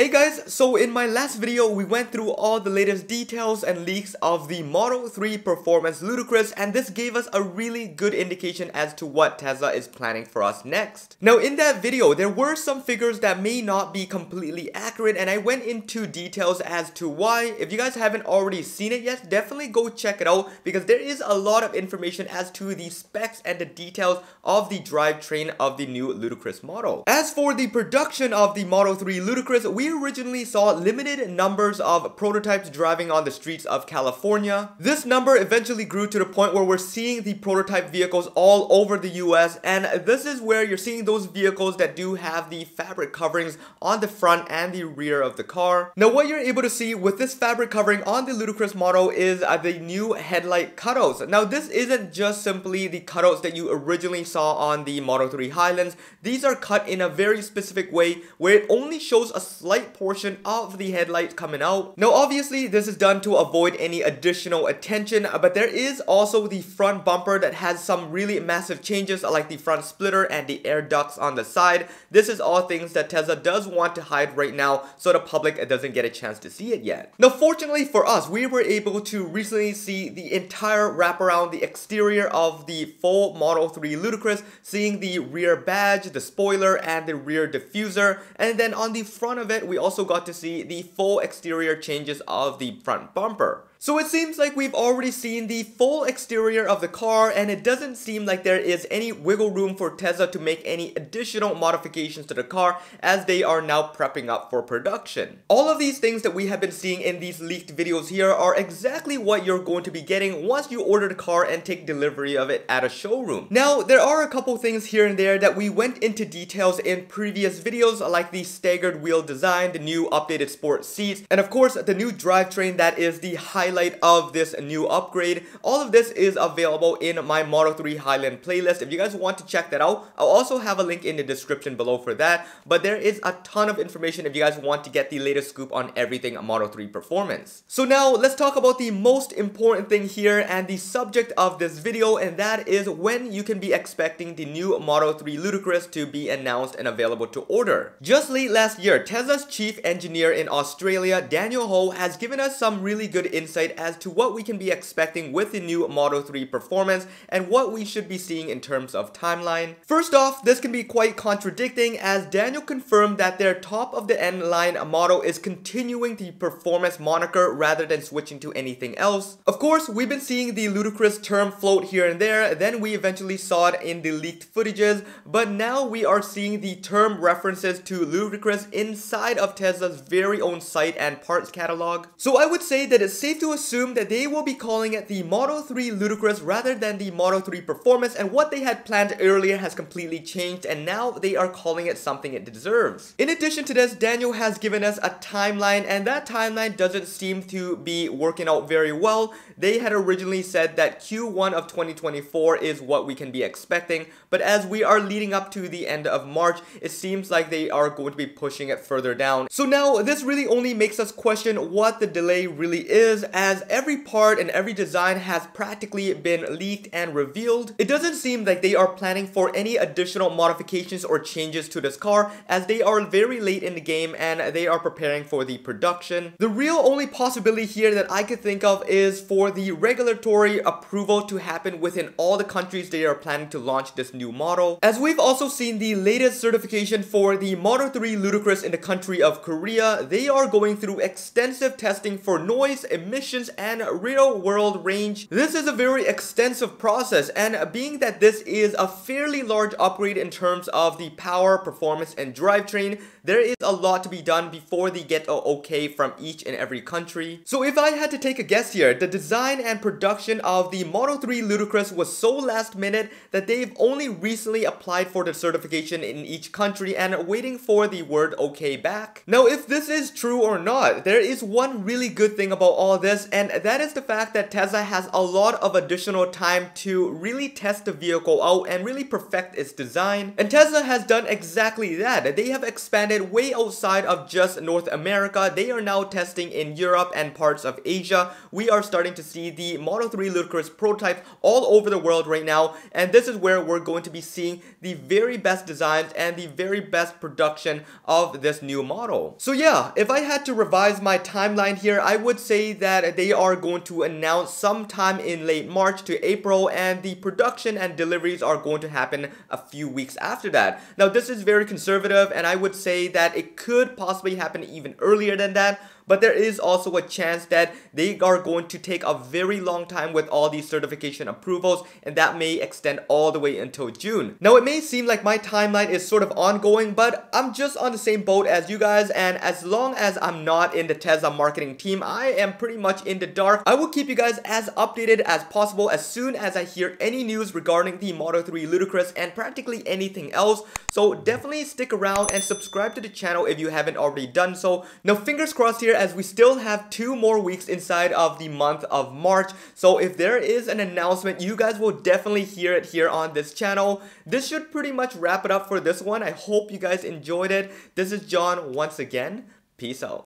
Hey guys, so in my last video, we went through all the latest details and leaks of the Model 3 Performance Ludicrous and this gave us a really good indication as to what Tesla is planning for us next. Now in that video, there were some figures that may not be completely accurate and I went into details as to why. If you guys haven't already seen it yet, definitely go check it out because there is a lot of information as to the specs and the details of the drivetrain of the new Ludicrous model. As for the production of the Model 3 Ludicrous, we originally saw limited numbers of prototypes driving on the streets of California. This number eventually grew to the point where we're seeing the prototype vehicles all over the US and this is where you're seeing those vehicles that do have the fabric coverings on the front and the rear of the car. Now what you're able to see with this fabric covering on the Ludicrous model is uh, the new headlight cutouts. Now this isn't just simply the cutouts that you originally saw on the Model 3 Highlands. These are cut in a very specific way where it only shows a slight portion of the headlights coming out. Now obviously this is done to avoid any additional attention but there is also the front bumper that has some really massive changes like the front splitter and the air ducts on the side. This is all things that Tesla does want to hide right now so the public doesn't get a chance to see it yet. Now fortunately for us we were able to recently see the entire wraparound the exterior of the full Model 3 Ludicrous seeing the rear badge, the spoiler and the rear diffuser and then on the front of it we also got to see the full exterior changes of the front bumper. So it seems like we've already seen the full exterior of the car and it doesn't seem like there is any wiggle room for Tesla to make any additional modifications to the car as they are now prepping up for production. All of these things that we have been seeing in these leaked videos here are exactly what you're going to be getting once you order the car and take delivery of it at a showroom. Now, there are a couple things here and there that we went into details in previous videos like the staggered wheel design, the new updated sport seats, and of course the new drivetrain that is the high highlight of this new upgrade. All of this is available in my Model 3 Highland playlist. If you guys want to check that out, I'll also have a link in the description below for that. But there is a ton of information if you guys want to get the latest scoop on everything Model 3 performance. So now let's talk about the most important thing here and the subject of this video and that is when you can be expecting the new Model 3 Ludicrous to be announced and available to order. Just late last year, Tesla's chief engineer in Australia, Daniel Ho, has given us some really good insight insight as to what we can be expecting with the new Model 3 performance and what we should be seeing in terms of timeline. First off, this can be quite contradicting as Daniel confirmed that their top of the end line model is continuing the performance moniker rather than switching to anything else. Of course, we've been seeing the ludicrous term float here and there, then we eventually saw it in the leaked footages, but now we are seeing the term references to ludicrous inside of Tesla's very own site and parts catalog. So I would say that it's safe to assume that they will be calling it the Model 3 Ludicrous rather than the Model 3 Performance and what they had planned earlier has completely changed and now they are calling it something it deserves. In addition to this, Daniel has given us a timeline and that timeline doesn't seem to be working out very well. They had originally said that Q1 of 2024 is what we can be expecting, but as we are leading up to the end of March, it seems like they are going to be pushing it further down. So now this really only makes us question what the delay really is as every part and every design has practically been leaked and revealed. It doesn't seem like they are planning for any additional modifications or changes to this car as they are very late in the game and they are preparing for the production. The real only possibility here that I could think of is for the regulatory approval to happen within all the countries they are planning to launch this new model. As we've also seen the latest certification for the Model 3 Ludicrous in the country of Korea, they are going through extensive testing for noise, emissions, and real world range. This is a very extensive process and being that this is a fairly large upgrade in terms of the power, performance, and drivetrain, there is a lot to be done before they get a okay from each and every country. So if I had to take a guess here, the design and production of the Model 3 Ludicrous was so last minute that they've only recently applied for the certification in each country and waiting for the word okay back. Now if this is true or not, there is one really good thing about all this this, and that is the fact that Tesla has a lot of additional time to really test the vehicle out and really perfect its design. And Tesla has done exactly that. They have expanded way outside of just North America. They are now testing in Europe and parts of Asia. We are starting to see the Model 3 Ludicrous prototype all over the world right now, and this is where we're going to be seeing the very best designs and the very best production of this new model. So yeah, if I had to revise my timeline here, I would say that they are going to announce sometime in late March to April and the production and deliveries are going to happen a few weeks after that. Now this is very conservative and I would say that it could possibly happen even earlier than that but there is also a chance that they are going to take a very long time with all these certification approvals and that may extend all the way until June. Now it may seem like my timeline is sort of ongoing but I'm just on the same boat as you guys and as long as I'm not in the Tesla marketing team I am pretty much in the dark. I will keep you guys as updated as possible as soon as I hear any news regarding the Model 3 Ludicrous and practically anything else. So definitely stick around and subscribe to the channel if you haven't already done so. Now fingers crossed here as we still have two more weeks inside of the month of March. So if there is an announcement, you guys will definitely hear it here on this channel. This should pretty much wrap it up for this one. I hope you guys enjoyed it. This is John once again. Peace out.